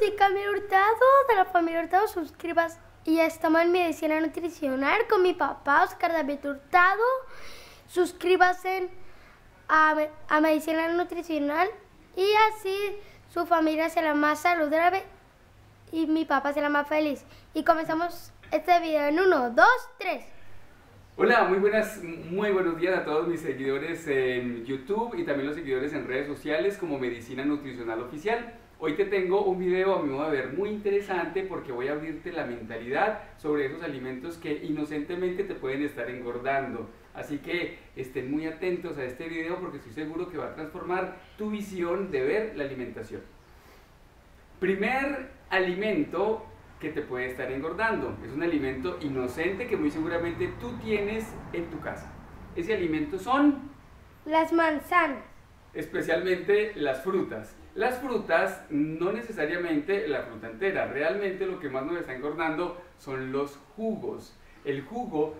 soy Camilo Hurtado de la familia Hurtado. Suscríbase. Y estamos en Medicina Nutricional con mi papá, Oscar David Hurtado. Suscríbase a, a Medicina Nutricional y así su familia será más saludable y mi papá será más feliz. Y comenzamos este video en 1, 2, 3. Hola, muy buenas, muy buenos días a todos mis seguidores en YouTube y también los seguidores en redes sociales como Medicina Nutricional Oficial. Hoy te tengo un video a mi modo de ver muy interesante porque voy a abrirte la mentalidad sobre esos alimentos que inocentemente te pueden estar engordando. Así que estén muy atentos a este video porque estoy seguro que va a transformar tu visión de ver la alimentación. Primer alimento que te puede estar engordando. Es un alimento inocente que muy seguramente tú tienes en tu casa. Ese alimento son... Las manzanas. Especialmente las frutas. Las frutas, no necesariamente la fruta entera, realmente lo que más nos está engordando son los jugos. El jugo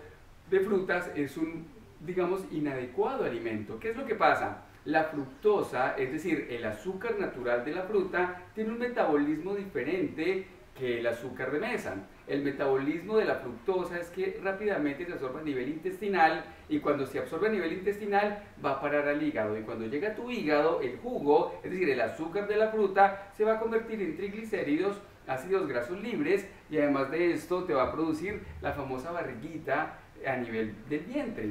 de frutas es un, digamos, inadecuado alimento. ¿Qué es lo que pasa? La fructosa, es decir, el azúcar natural de la fruta, tiene un metabolismo diferente que el azúcar de mesa. El metabolismo de la fructosa es que rápidamente se absorbe a nivel intestinal y cuando se absorbe a nivel intestinal va a parar al hígado y cuando llega a tu hígado el jugo, es decir, el azúcar de la fruta, se va a convertir en triglicéridos, ácidos grasos libres y además de esto te va a producir la famosa barriguita a nivel del vientre.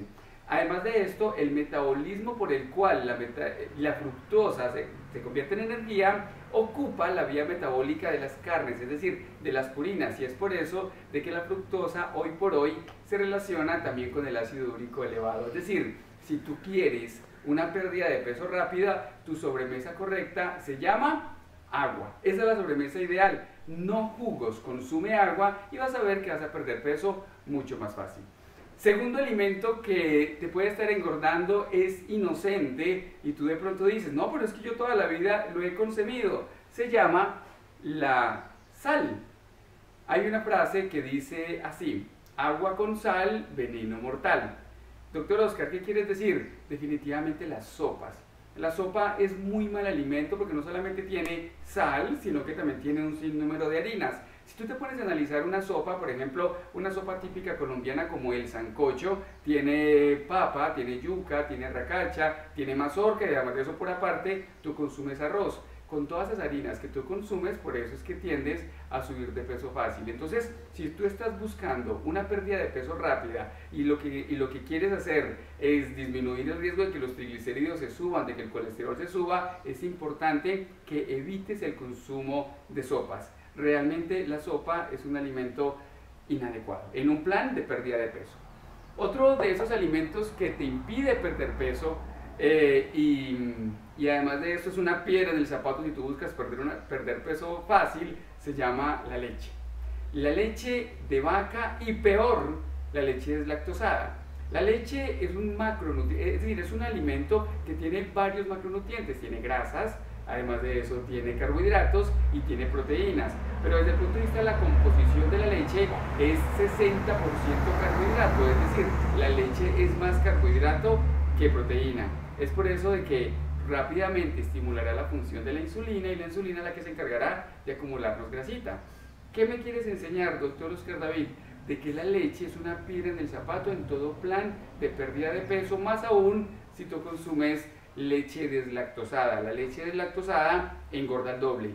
Además de esto, el metabolismo por el cual la, fructosa se, se, convierte en energía ocupa la vía metabólica de las carnes, es decir, de las purinas, y es por eso de que la fructosa hoy por hoy se relaciona también con el ácido úrico elevado. Es decir, si tú quieres una pérdida de peso rápida, tu sobremesa correcta se llama agua. Esa es la sobremesa ideal. No jugos, consume agua y vas a ver que vas a perder peso mucho más fácil. Segundo alimento que te puede estar engordando es inocente y tú de pronto dices, no, pero es que yo toda la vida lo he consumido. Se llama la sal. Hay una frase que dice así, agua con sal, veneno mortal. Doctor Oscar, ¿qué quieres decir? Definitivamente las sopas. La sopa es muy mal alimento porque no solamente tiene sal, sino que también tiene un sinnúmero de harinas. Si tú te pones a analizar una sopa, por ejemplo, una sopa típica colombiana como el sancocho, tiene papa, tiene yuca, tiene racacha, tiene mazorca y además de eso por aparte, tú consumes arroz. Con todas esas harinas que tú consumes, por eso es que tiendes a subir de peso fácil. Entonces, si tú estás buscando una pérdida de peso rápida y lo que, y lo que quieres hacer es disminuir el riesgo de que los triglicéridos se suban, de que el colesterol se suba, es importante que evites el consumo de sopas realmente la sopa es un alimento inadecuado, en un plan de pérdida de peso. Otro de esos alimentos que te impide perder peso eh, y, además de eso es una piedra en el zapato si tú buscas perder, perder peso fácil, se llama la leche. La leche de vaca y peor, la leche deslactosada. La leche es un macronutriente, es decir, es un alimento que tiene varios macronutrientes, tiene grasas, Además de eso tiene carbohidratos y tiene proteínas. Pero desde el punto de vista de la composición de la leche es 60% carbohidrato, es decir, la leche es más carbohidrato que proteína. Es por eso de que rápidamente estimulará la función de la insulina y la insulina la que se encargará de acumularnos grasita. ¿Qué me quieres enseñar, doctor Oscar David? De que la leche es una piedra en el zapato en todo plan de pérdida de peso, más aún si tú consumes leche deslactosada. La leche deslactosada engorda el doble.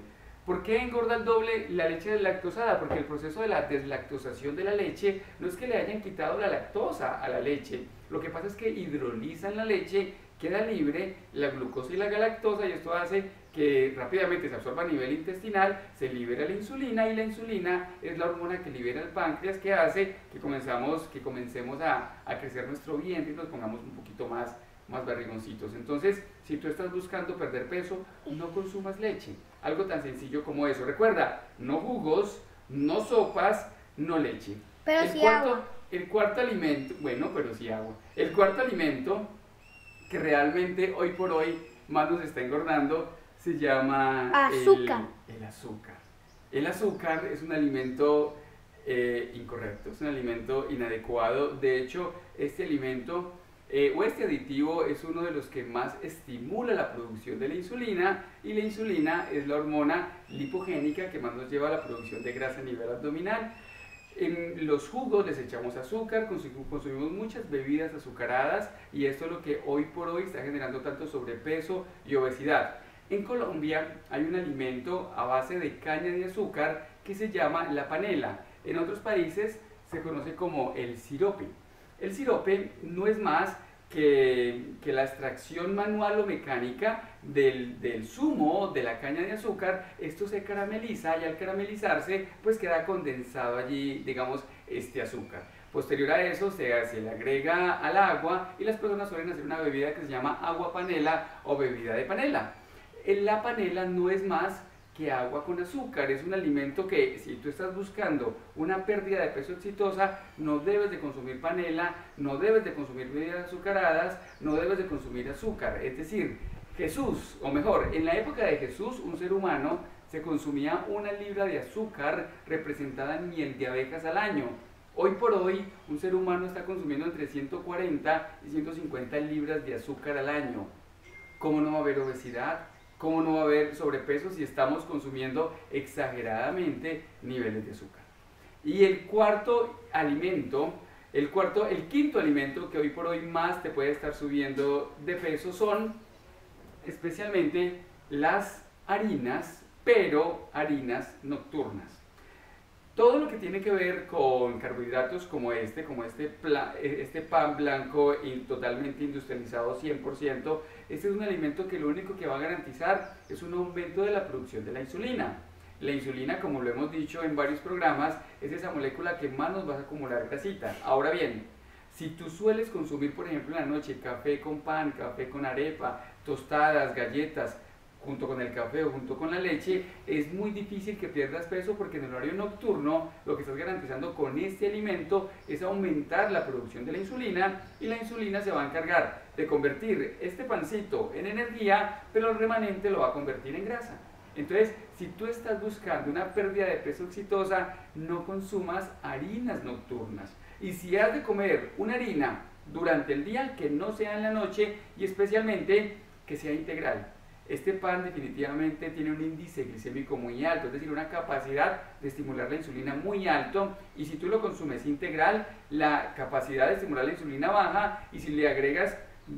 ¿Por qué engorda el doble la leche deslactosada? Porque el proceso de la deslactosación de la leche no es que le hayan quitado la lactosa a la leche. Lo que pasa es que hidrolizan la leche, queda libre la glucosa y la galactosa y esto hace que rápidamente se absorba a nivel intestinal, se libera la insulina y la insulina es la hormona que libera el páncreas que hace que, comenzamos, que comencemos a, a crecer nuestro vientre y nos pongamos un poquito más más barrigoncitos. Entonces, si tú estás buscando perder peso, no consumas leche. Algo tan sencillo como eso. Recuerda, no jugos, no sopas, no leche. Pero el sí cuarto, agua. El cuarto alimento, bueno, pero sí agua. El cuarto alimento que realmente hoy por hoy más nos está engordando se llama azúcar. El, azúcar. El azúcar es un alimento eh, incorrecto, es un alimento inadecuado. De hecho, este alimento eh, o este aditivo es uno de los que más estimula la producción de la insulina y la insulina es la hormona lipogénica que más nos lleva a la producción de grasa a nivel abdominal. En los jugos les echamos azúcar, consumimos muchas bebidas azucaradas y esto es lo que hoy por hoy está generando tanto sobrepeso y obesidad. En Colombia hay un alimento a base de caña de azúcar que se llama la panela. En otros países se conoce como el sirope. El sirope no es más que, la extracción manual o mecánica del, zumo de la caña de azúcar, esto se carameliza y al caramelizarse pues queda condensado allí, digamos, este azúcar. Posterior a eso se, se le agrega al agua y las personas suelen hacer una bebida que se llama agua panela o bebida de panela. La panela no es más que agua con azúcar. Es un alimento que si tú estás buscando una pérdida de peso exitosa, no debes de consumir panela, no debes de consumir bebidas azucaradas, no debes de consumir azúcar. Es decir, Jesús, o mejor, en la época de Jesús, un ser humano se consumía una libra de azúcar representada en miel de abejas al año. Hoy por hoy, un ser humano está consumiendo entre 140 y 150 libras de azúcar al año. ¿Cómo no va a haber obesidad? ¿Cómo no va a haber sobrepeso si estamos consumiendo exageradamente niveles de azúcar? Y el cuarto alimento, el cuarto, el quinto alimento que hoy por hoy más te puede estar subiendo de peso son especialmente las harinas, pero harinas nocturnas. Todo lo que tiene que ver con carbohidratos como este, como este, este pan blanco y totalmente industrializado 100%, este es un alimento que lo único que va a garantizar es un aumento de la producción de la insulina. La insulina, como lo hemos dicho en varios programas, es esa molécula que más nos va a acumular grasita. Ahora bien, si tú sueles consumir, por ejemplo, en la noche café con pan, café con arepa, tostadas, galletas, junto con el café o junto con la leche, es muy difícil que pierdas peso porque en el horario nocturno lo que estás garantizando con este alimento es aumentar la producción de la insulina y la insulina se va a encargar de convertir este pancito en energía, pero el remanente lo va a convertir en grasa. Entonces, si tú estás buscando una pérdida de peso exitosa, no consumas harinas nocturnas. Y si has de comer una harina durante el día, que no sea en la noche y especialmente que sea integral este pan definitivamente tiene un índice glicémico muy alto, es decir, una capacidad de estimular la insulina muy alto y si tú lo consumes integral, la capacidad de estimular la insulina baja y si le agregas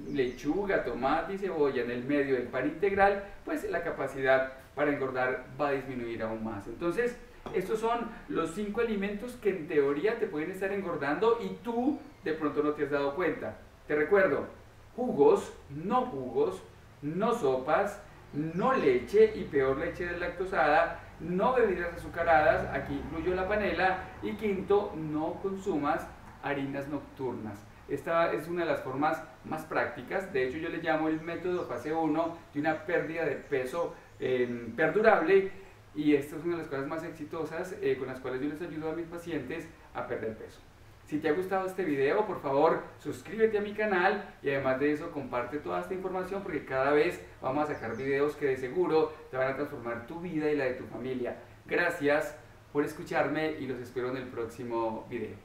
lechuga, tomate y cebolla en el medio del pan integral, pues la capacidad para engordar va a disminuir aún más. Entonces, estos son los cinco alimentos que en teoría te pueden estar engordando y tú de pronto no te has dado cuenta. Te recuerdo, jugos, no jugos, no sopas, no leche y peor leche deslactosada, no bebidas azucaradas, aquí incluyo la panela y quinto, no consumas harinas nocturnas. Esta es una de las formas más prácticas, de hecho yo le llamo el método fase 1 de una pérdida de peso em, perdurable y esta es una de las cosas más exitosas eh, con las cuales yo les ayudo a mis pacientes a perder peso. Si te ha gustado este video, por favor, suscríbete a mi canal y además de eso, comparte toda esta información porque cada vez vamos a sacar videos que de seguro te van a transformar tu vida y la de tu familia. Gracias por escucharme y los espero en el próximo video.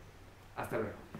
Hasta luego.